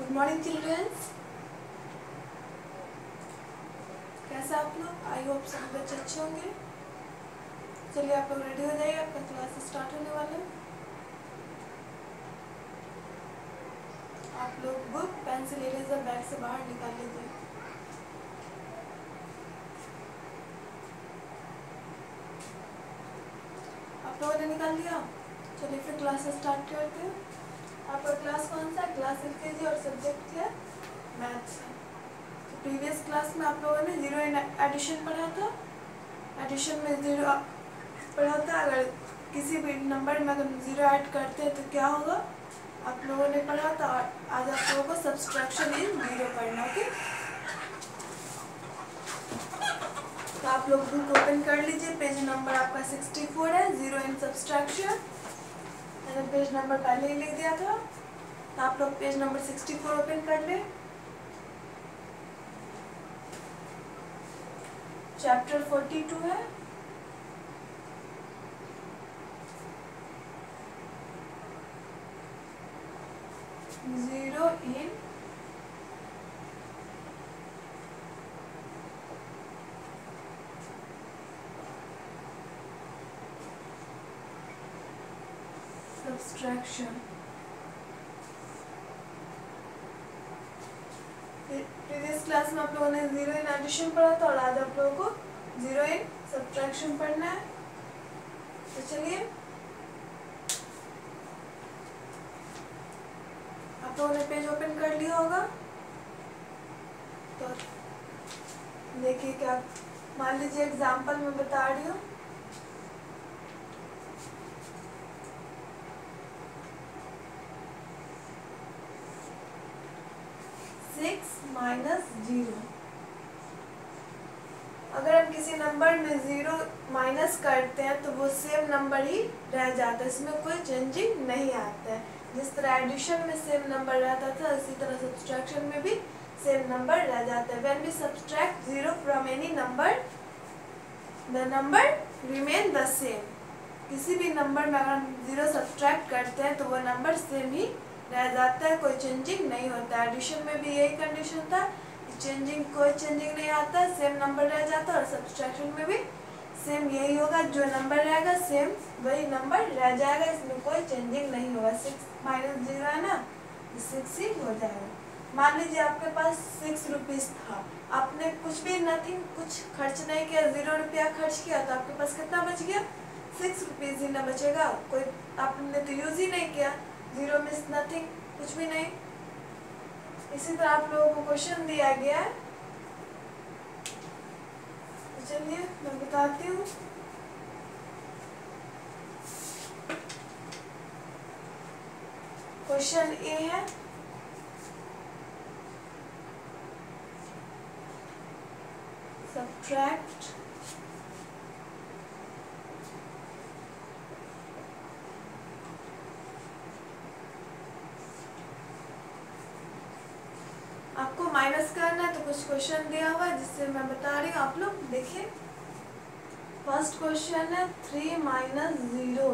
Good morning children's कैसे आप लोग? आई होप सभी बच्चे अच्छे होंगे। चलिए, आप लोग रेडी हो जाइए। आपका क्लास स्टार्ट होने वाला है। आप लोग बुक पेंसिल इरेजर बैग से बाहर निकाल लीजिए। आप लोगों ने निकाल लिया? चलिए, फिर क्लास स्टार्ट करते हैं। आपका क्लास कौन सा? क्लास एल के जी और सब्जेक्ट क्या? है मैथ्स है तो प्रीवियस क्लास में आप लोगों ने ज़ीरो इन एडिशन पढ़ा था? एडिशन में ज़ीरो पढ़ा था। अगर किसी भी नंबर में अगर ज़ीरो ऐड करते हैं तो क्या होगा? आप लोगों ने पढ़ा था। और आज आप लोगों को सब्सट्रैक्शन इन ज़ीरो पढ़ना ओके तो आप लोग बुक ओपन कर लीजिए। पेज नंबर आपका सिक्सटी फोर है। ज़ीरो इन सब्सट्रैक्शन मैंने पेज नंबर पहले ही लिख दिया था। तो आप लोग page number sixty four open कर ले। चैप्टर फोर्टी टू है। Zero in subtraction previous class में आप लोगों ने ज़ीरो इन एडिशन पढ़ा था और आज आप लोगों को ज़ीरो इन सब्ट्रैक्शन पढ़ना है। तो चलिए। आप लोगों ने पेज ओपन कर लिया होगा। तो देखिए क्या, मान लीजिए एग्जांपल में बता रही हूँ। सिक्स माइनस ज़ीरो अगर हम किसी नंबर में ज़ीरो माइनस करते हैं तो वो सेम नंबर ही रह जाता है। इसमें कोई चेंजिंग नहीं आता है। जिस तरह एडिशन में सेम नंबर रहता था इसी तरह सब्सट्रैक्शन में भी सेम नंबर रह जाता है। When we subtract zero from any number the number remain the same किसी भी नंबर में अगर हम ज़ीरो सब्सट्रैक्ट करते हैं तो वो नंबर सेम ही रह जाता है, कोई चेंजिंग नहीं होता है। एडिशन में भी यही कंडीशन था चेंजिंग कोई चेंजिंग नहीं आता सेम नंबर रह जाता और सब्सट्रैक्शन में भी सेम यही होगा। जो नंबर रहेगा सेम वही नंबर रह जाएगा। इसमें कोई चेंजिंग नहीं होगा। सिक्स माइनस ज़ीरो है ना सिक्स ही हो जाएगा। मान लीजिए आपके पास सिक्स रुपीज़ था। आपने कुछ भी नथिंग कुछ खर्च नहीं किया ज़ीरो रुपया खर्च किया तो आपके पास कितना बच गया? सिक्स रुपीज़ ही ना बचेगा। कोई, आपने तो यूज़ ही नहीं किया। ज़ीरो मीन्स नथिंग कुछ भी नहीं। इसी तरह आप लोगों को क्वेश्चन दिया गया है। तो चलिए, मैं बताती हूँ। क्वेश्चन ए है। Subtract आपको माइनस करना है तो कुछ क्वेश्चन दिया हुआ है, जिससे मैं बता रही हूँ आप लोग, देखिए। फ़र्स्ट क्वेश्चन है three minus zero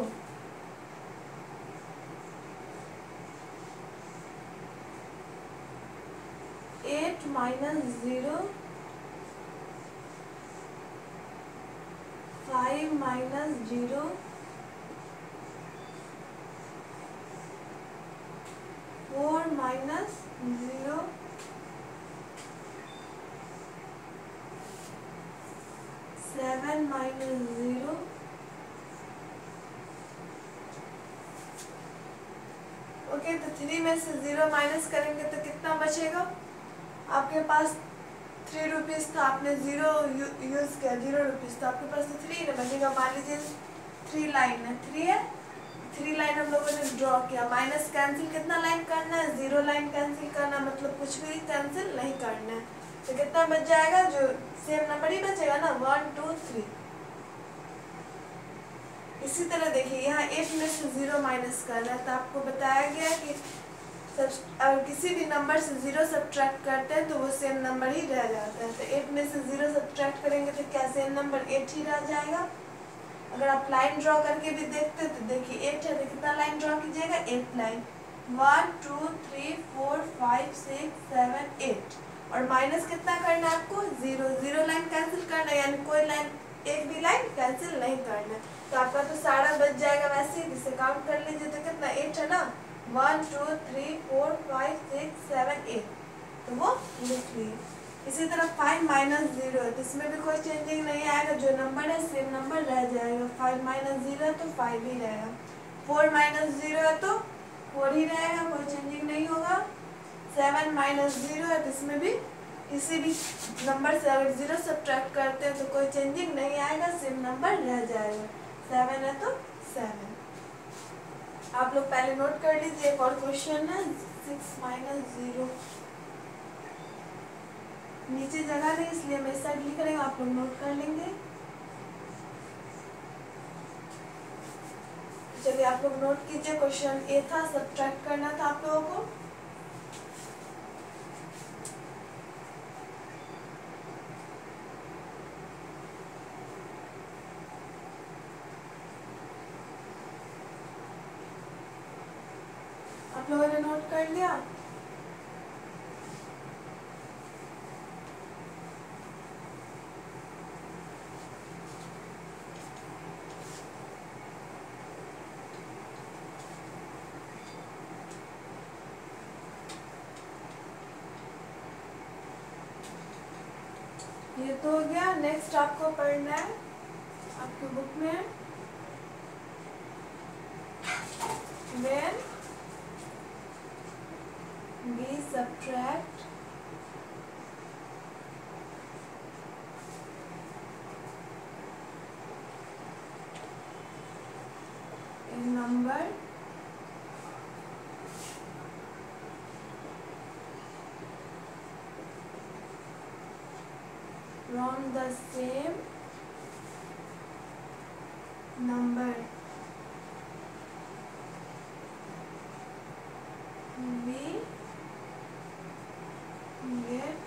eight minus zero five minus zero four minus zero minus zero okay तो थ्री में से ज़ीरो माइनस करेंगे तो कितना बचेगा? आपके पास थ्री रुपीज़ था, आपने ज़ीरो यूज़ किया ज़ीरो रुपीज़ तो आपके पास तो थ्री ना बचेगा। मान लीजिए थ्री लाइन है। थ्री है थ्री लाइन हम लोगों ने ड्रॉ किया। माइनस कैंसिल कितना लाइन करना है? ज़ीरो लाइन कैंसिल करना मतलब कुछ भी कैंसिल नहीं करना है। तो कितना बच जाएगा? जो सेम नंबर ही बचेगा ना। वन टू थ्री इसी तरह देखिए, यहाँ एट में से ज़ीरो माइनस करना है तो आपको बताया गया कि सब अगर किसी भी नंबर से ज़ीरो सब्ट्रैक्ट करते हैं तो वो सेम नंबर ही रह जाता है। तो एट में से ज़ीरो सब्ट्रैक्ट करेंगे तो क्या सेम नंबर एट ही रह जाएगा? अगर आप लाइन ड्रॉ करके भी देखते हैं तो देखिए एट है तो कितना लाइन ड्रॉ कीजिएगा? Eight line one two three four five six seven eight और माइनस कितना करना है आपको? ज़ीरो ज़ीरो लाइन कैंसिल करना है, यानी कोई लाइन एक भी लाइन कैंसिल नहीं करना। तो आपका तो सारा बच जाएगा वैसे ही, जिसे काउंट कर लीजिए तो कितना? एट है ना? One two three four five six seven eight तो वो लिख लिए इसी तरह फाइव माइनस ज़ीरो है। तो इसमें भी कोई चेंजिंग नहीं आएगा। जो नंबर है सेम नंबर रह जाएगा। फाइव माइनस ज़ीरो है तो फाइव ही रहेगा। फोर माइनस ज़ीरो है तो फोर ही रहेगा। कोई चेंजिंग नहीं होगा। सेवन माइनस ज़ीरो है तो इसमें भी किसी भी नंबर से अगर ज़ीरो सब्ट्रैक्ट करते हैं तो कोई चेंजिंग नहीं आएगा सेम नंबर रह जाएगा। सेवन है तो सेवन आप लोग पहले नोट कर लीजिए, एक और क्वेश्चन है सिक्स माइनस ज़ीरो नीचे जगह नहीं इसलिए मैं साइड लिख रही हूँ, आप लोग नोट कर लेंगे। चलिए आप लोग नोट कीजिए क्वेश्चन ए था सब्ट्रैक्ट करना था आप लोगों को आप लोगों ने नोट कर लिया ये तो हो गया। नेक्स्ट आपको पढ़ना है। आपके बुक में। When we subtract the same number we get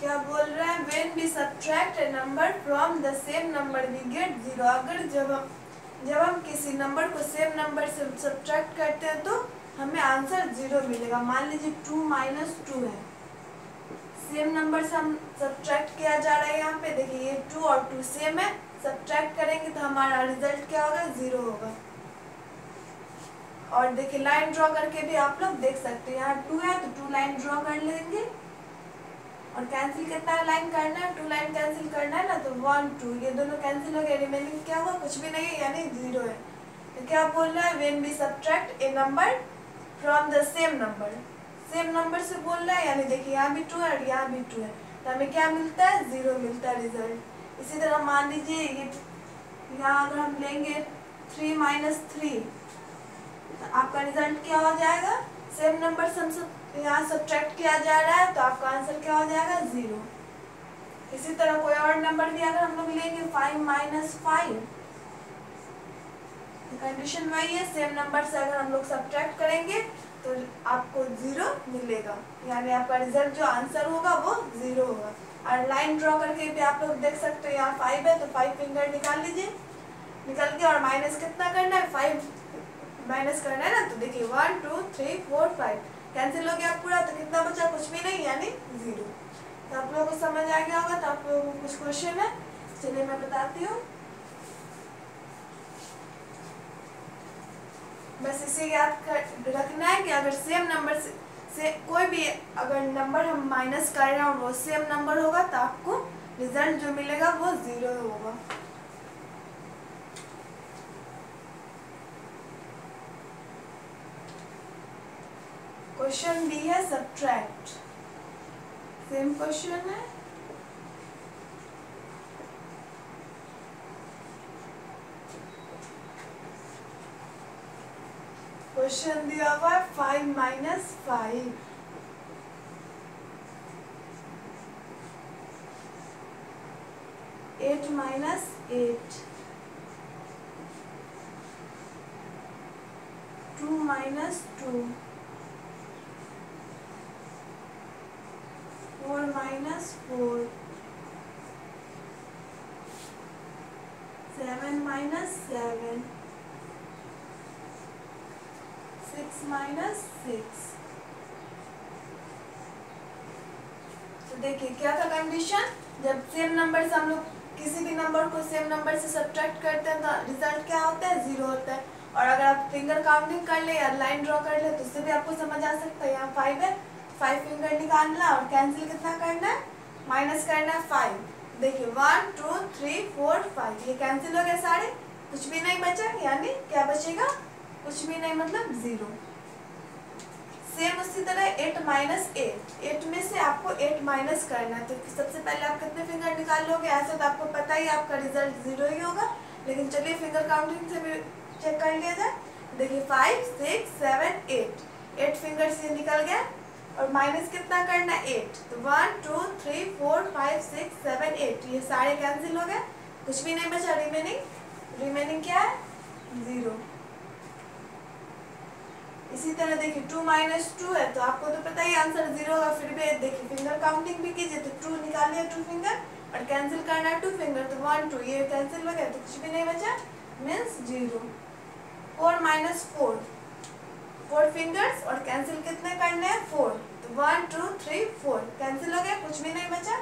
क्या बोल रहा है when we subtract a number from the same number we get zero अगर जब हम जब हम किसी नंबर को सेम नंबर से सब्ट्रैक्ट करते हैं तो हमें आंसर ज़ीरो मिलेगा। मान लीजिए टू माइनस टू है। सेम नंबर से हम सब्ट्रैक्ट किया जा रहा है यहाँ पे। देखिए, ये टू और टू सेम है। सब्ट्रैक्ट करेंगे तो हमारा रिज़ल्ट क्या होगा? ज़ीरो होगा। और देखिए लाइन ड्रॉ करके भी आप लोग देख सकते हैं। यहाँ टू है तो टू लाइन ड्रॉ कर लेंगे। और कैंसिल कितना लाइन करना है। टू लाइन कैंसिल करना है ना तो वन टू ये दोनों कैंसिल हो गए। रिमेनिंग क्या हुआ? कुछ भी नहीं है, यानी ज़ीरो है। तो क्या बोल रहा है? When we subtract a number from the same number same number से बोल रहा है, यानी देखिए यहाँ भी टू है और यहाँ भी टू है। तो हमें क्या मिलता है? ज़ीरो मिलता है रिज़ल्ट इसी तरह मान लीजिए, ये यहाँ अगर हम लेंगे थ्री माइनस थ्री तो आपका रिज़ल्ट क्या हो जाएगा? सेम नंबर से हम सब यहाँ सब्ट्रैक्ट किया जा रहा है तो आपका आंसर क्या हो जाएगा? ज़ीरो इसी तरह कोई और नंबर भी अगर हम लोग लेंगे फाइव माइनस फाइव कंडीशन वही है सेम नंबर से अगर हम लोग सब्ट्रैक्ट करेंगे तो आपको ज़ीरो मिलेगा। यानी आपका रिज़ल्ट जो आंसर होगा, वो ज़ीरो होगा। और लाइन ड्रॉ करके भी आप लोग देख सकते हो, यहाँ फाइव है तो फाइव फिंगर निकाल लीजिए। निकल के और माइनस कितना करना है? फाइव माइनस करना है ना? तो देखिए one two three four five cancel हो गया आप पूरा तो कितना बचा? कुछ भी नहीं, यानी ज़ीरो तो आप लोगों को समझ आ गया होगा तो आप लोगों को कुछ क्वेश्चन है। चलिए, मैं बताती हूँ। बस इसे याद कर रखना है कि अगर सेम नंबर से, से कोई भी अगर नंबर हम माइनस कर रहे हैं वो सेम नंबर होगा तो आपको रिज़ल्ट जो मिलेगा वो ज़ीरो होगा। क्वेश्चन डी है सब्ट्रैक्ट सेम क्वेश्चन है? क्वेश्चन दिया हुआ है five minus five eight minus eight two minus two four minus four seven minus seven six minus six तो देखिए, क्या था कंडीशन जब सेम नंबर से हम लोग किसी भी नंबर को सेम नंबर से सब्ट्रैक्ट करते हैं तो रिज़ल्ट क्या होता है? ज़ीरो होता है। और अगर आप फिंगर काउंटिंग कर ले या लाइन ड्रॉ कर ले तो उससे भी आपको समझ आ सकता है, यहाँ फाइव है। फाइव फिंगर निकालना और कैंसिल कितना करना है? माइनस करना है फाइव देखिए one two three four five ये कैंसिल हो गया सारे। कुछ भी नहीं बचा, यानी क्या बचेगा? कुछ भी नहीं मतलब ज़ीरो सेम उसी तरह एट माइनस एट एट में से आपको एट माइनस करना है। तो सबसे पहले आप कितने फिंगर निकाल लोगे ऐसे तो आपको पता ही आपका रिज़ल्ट ज़ीरो ही होगा। लेकिन चलिए फिंगर काउंटिंग से भी चेक कर लिया जाए। देखिए five six seven eight eight finger से निकल गया। और माइनस कितना करना है? एट तो one two three four five six seven eight ये सारे कैंसिल हो गए। कुछ भी नहीं बचा रिमेनिंग रिमेनिंग क्या है? ज़ीरो इसी तरह देखिए टू माइनस टू है तो आपको तो पता ही आंसर ज़ीरो होगा, फिर भी देखिए फिंगर काउंटिंग भी कीजिए तो टू निकालिए टू फिंगर और कैंसिल करना है टू फिंगर तो वन टू ये कैंसिल हो गया तो कुछ भी नहीं बचा means zero four minus four four fingers और कैंसिल कितने करने हैं? फोर तो one two three four cancel हो गया, कुछ भी नहीं बचा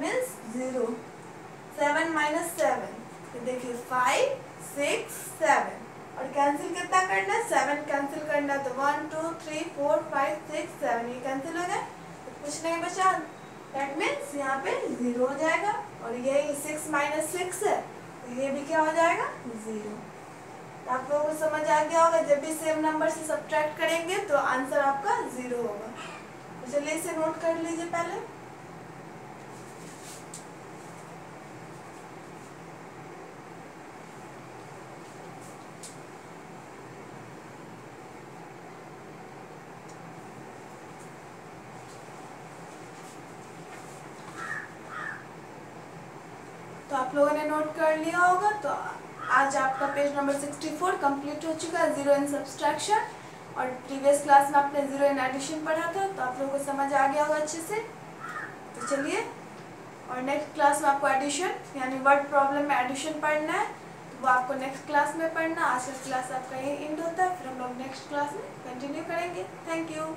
means zero seven minus seven देखिए फाइव सिक्स सेवन और कैंसिल कितना करना? है सेवन कैंसिल करना तो one two three four five six seven ये कैंसिल हो गया तो कुछ नहीं बचा। दैट मीन्स यहाँ पे ज़ीरो हो जाएगा। और ये सिक्स माइनस सिक्स है। तो ये भी क्या हो जाएगा? ज़ीरो तो आप लोगों को समझ आ गया होगा, जब भी सेम नंबर से सब्ट्रैक्ट करेंगे तो आंसर आपका ज़ीरो होगा। तो चलिए इसे नोट कर लीजिए पहले। लोगों ने नोट कर लिया होगा तो आज आपका पेज नंबर 64 कंप्लीट हो चुका है ज़ीरो इन सब्सट्रैक्शन और प्रीवियस क्लास में आपने ज़ीरो इन एडिशन पढ़ा था तो आप लोगों को समझ आ गया होगा अच्छे से। तो चलिए, और नेक्स्ट क्लास में आपको एडिशन यानी वर्ड प्रॉब्लम में एडिशन पढ़ना है तो वो आपको नेक्स्ट क्लास में पढ़ना आज का क्लास आपका यही इंड होता है, फिर हम लोग नेक्स्ट क्लास में कंटिन्यू करेंगे। Thank you